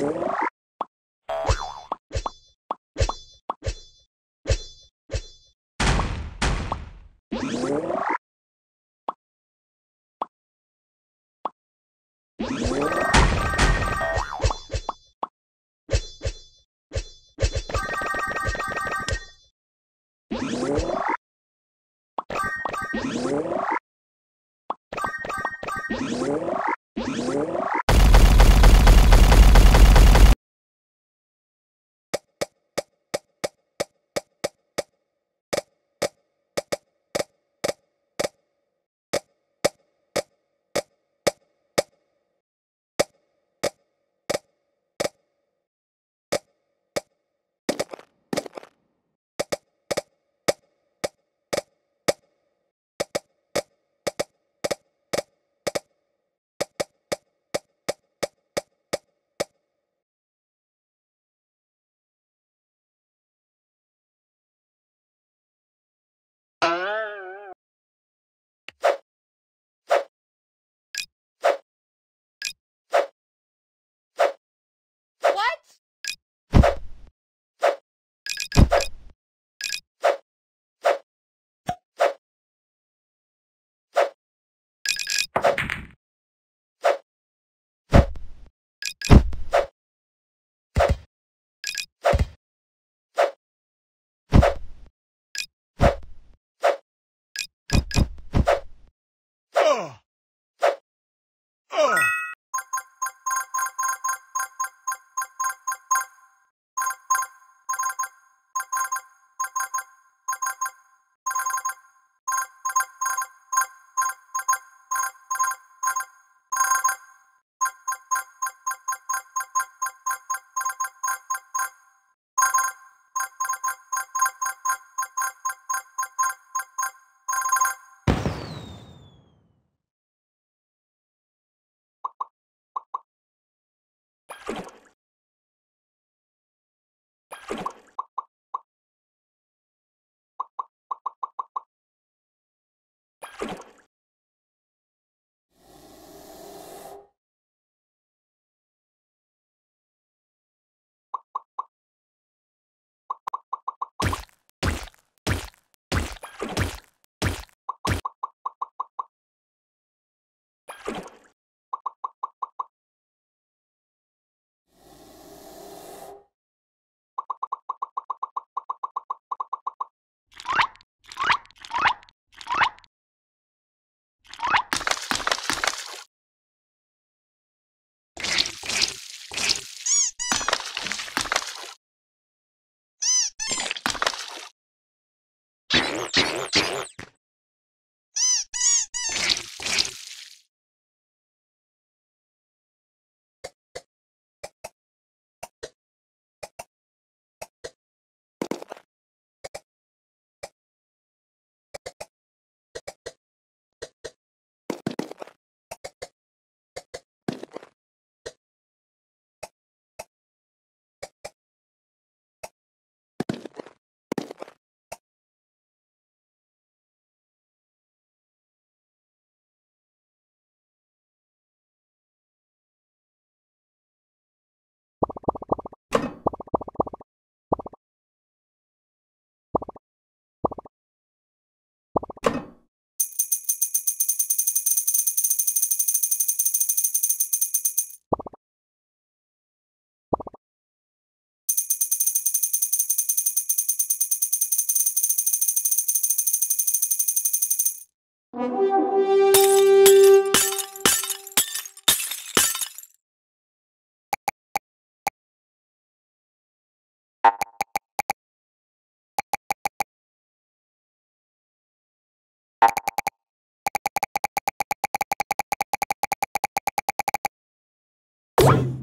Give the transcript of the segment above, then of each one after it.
Música Ugh! 수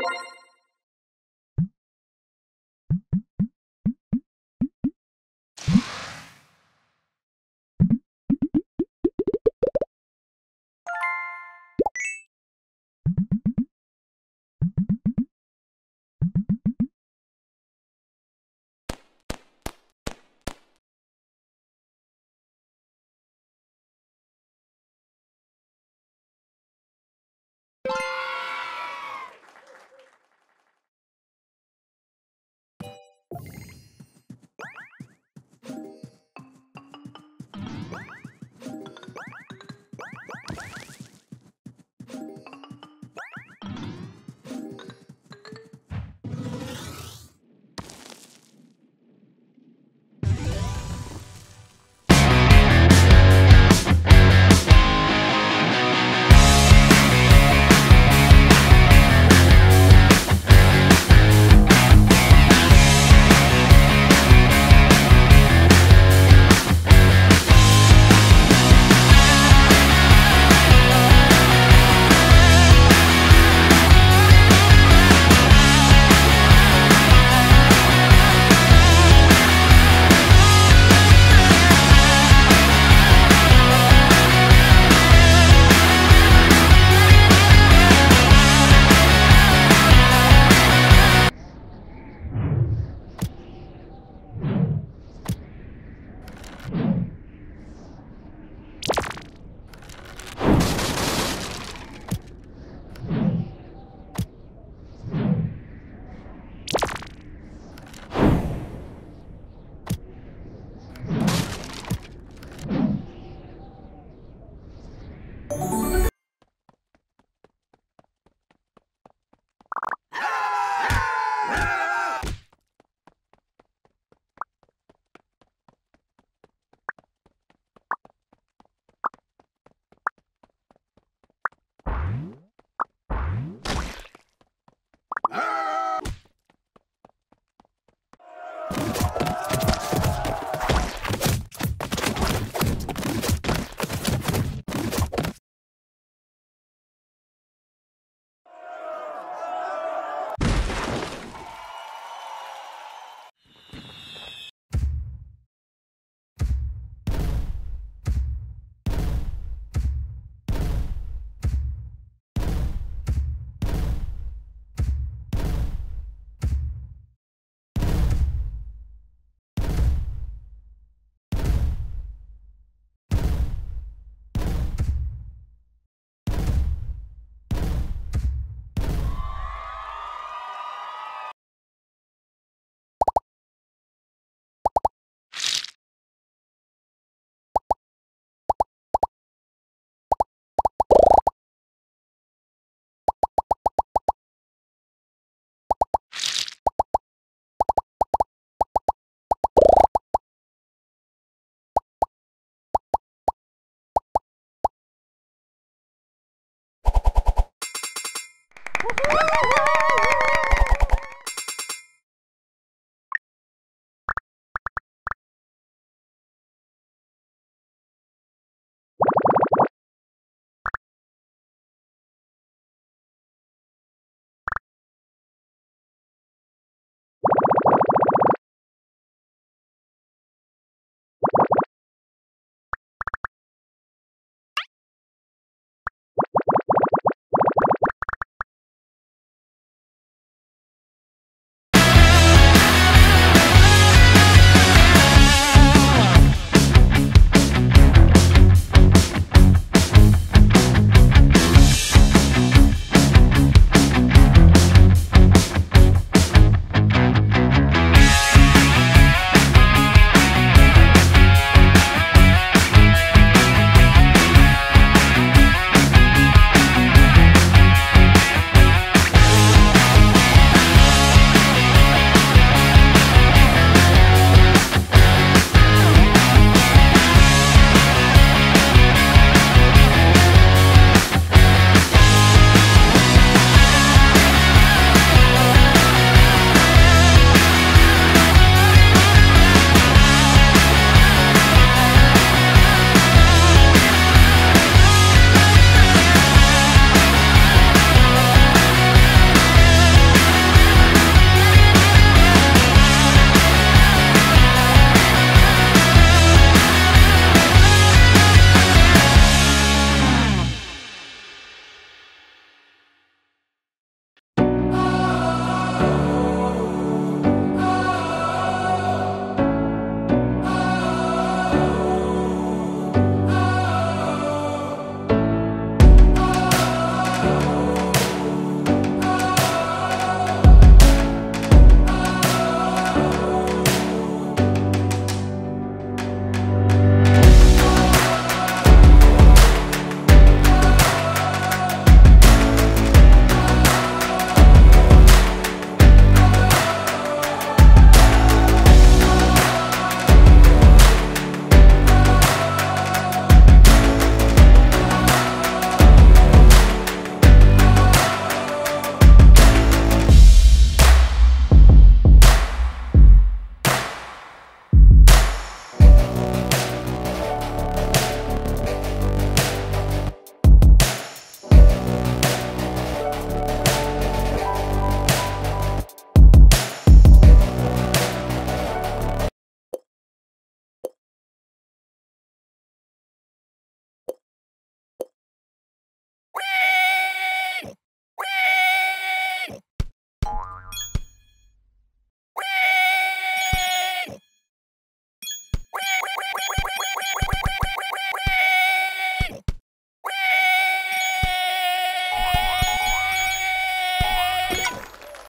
you you Woohoo!